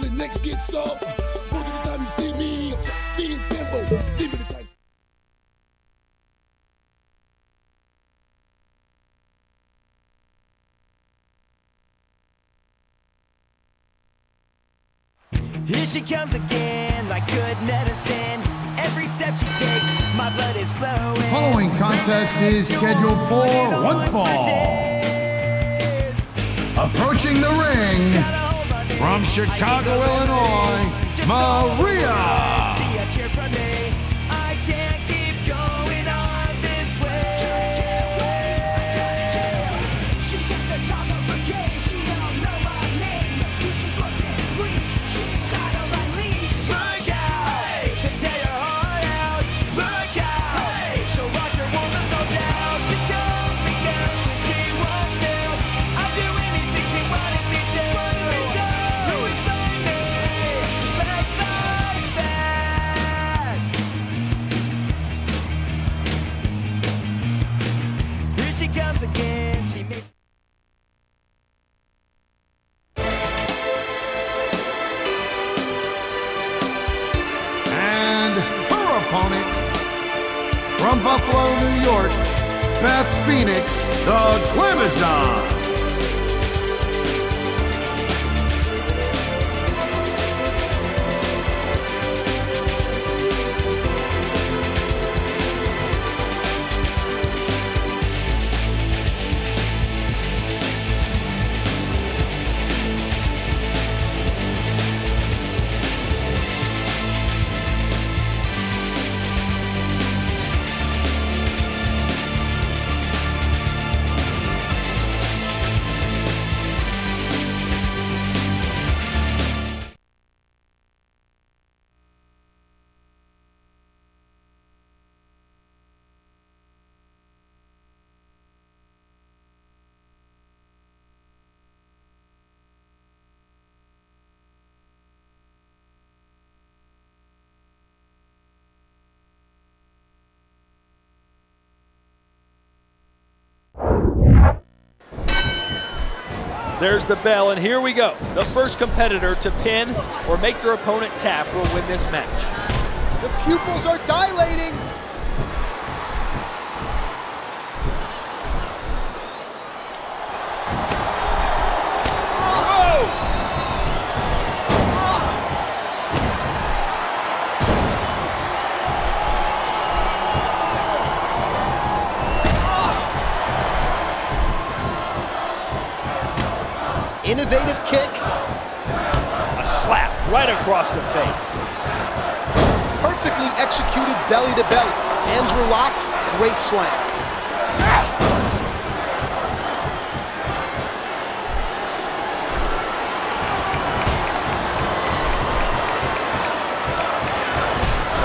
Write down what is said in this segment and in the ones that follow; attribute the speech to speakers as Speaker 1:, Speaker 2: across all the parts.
Speaker 1: till the next get soft. Most of the time you see me, I'm just being simple. Give me the time.
Speaker 2: Here she comes again, like good medicine. Every step she takes, my blood is flowing.
Speaker 3: Following contest is scheduled for one fall. Approaching the ring from Chicago, Illinois, Maria.
Speaker 2: She makes
Speaker 3: And her opponent from Buffalo, New York, Beth Phoenix, the Glamazon.
Speaker 4: There's the bell, and here we go. The first competitor to pin or make their opponent tap will win this match.
Speaker 5: The pupils are dilating. Innovative kick.
Speaker 4: A slap right across the face.
Speaker 5: Perfectly executed belly to belly. Hands were locked. Great slam.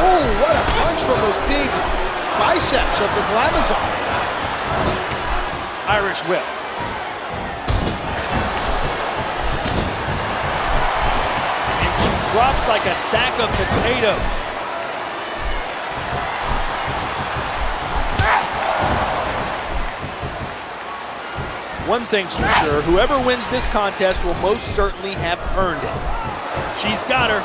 Speaker 5: Oh, what a punch from those big biceps of the Glamazon.
Speaker 4: Irish whip. Drops like a sack of potatoes. One thing's for sure, whoever wins this contest will most certainly have earned it. She's got her.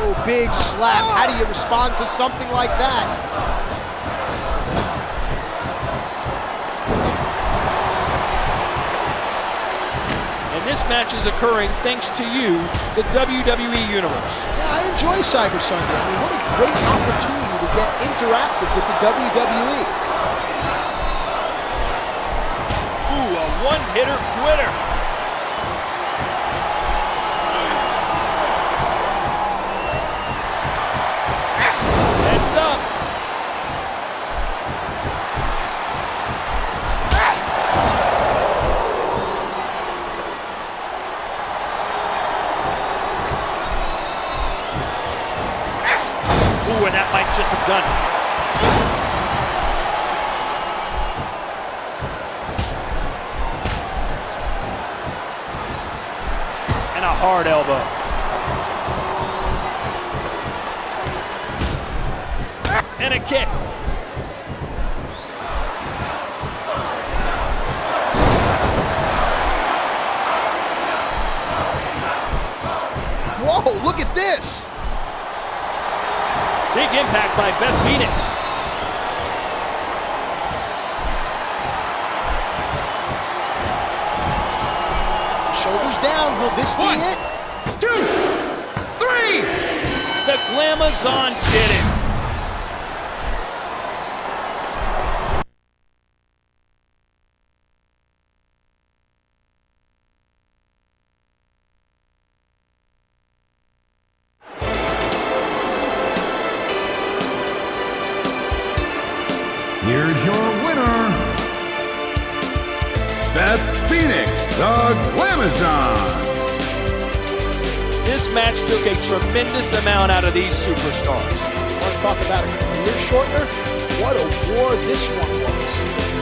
Speaker 5: Oh, big slap. How do you respond to something like that?
Speaker 4: And this match is occurring thanks to you, the WWE Universe.
Speaker 5: Yeah, I enjoy Cyber Sunday. I mean, what a great opportunity to get interactive with the WWE.
Speaker 4: Ooh, a one-hitter quitter. that might just have done it. And a hard elbow. And a kick.
Speaker 5: Whoa, look at this!
Speaker 4: Big impact by Beth Phoenix.
Speaker 5: Shoulders down. Will this
Speaker 2: One.
Speaker 5: be it?
Speaker 2: Two, three.
Speaker 4: The Glamazon did it.
Speaker 2: Here's your winner, Beth Phoenix, the Glamazon.
Speaker 4: This match took a tremendous amount out of these superstars.
Speaker 5: Want to talk about a career shortener? What a war this one was.